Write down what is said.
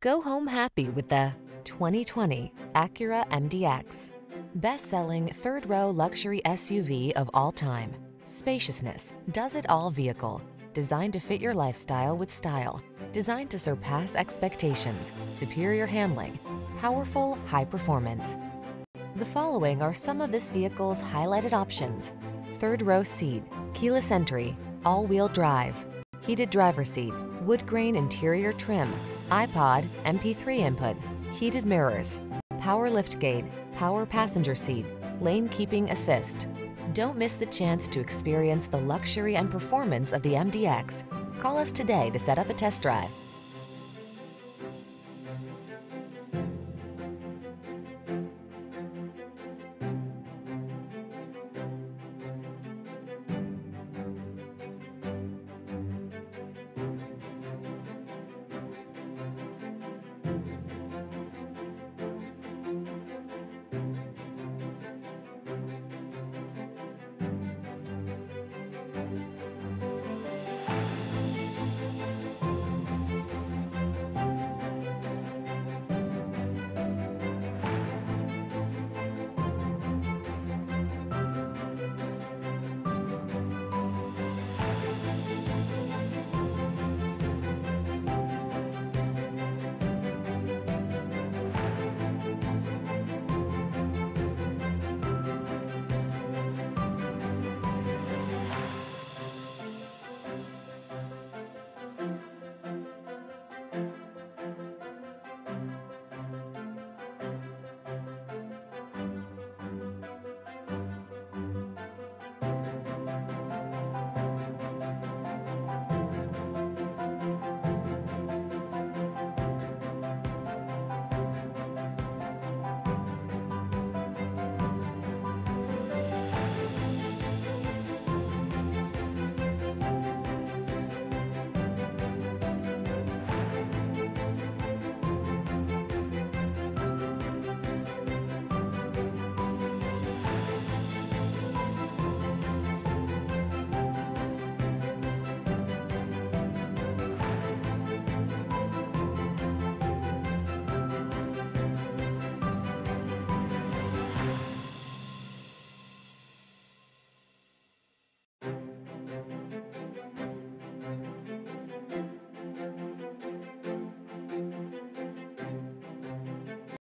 Go home happy with the 2020 Acura MDX. Best-selling third-row luxury SUV of all time. Spaciousness, does-it-all vehicle. Designed to fit your lifestyle with style. Designed to surpass expectations. Superior handling. Powerful, high performance. The following are some of this vehicle's highlighted options. Third row seat, keyless entry, all-wheel drive, heated driver seat, wood grain interior trim, iPod, MP3 input, heated mirrors, power lift gate, power passenger seat, lane keeping assist. Don't miss the chance to experience the luxury and performance of the MDX. Call us today to set up a test drive.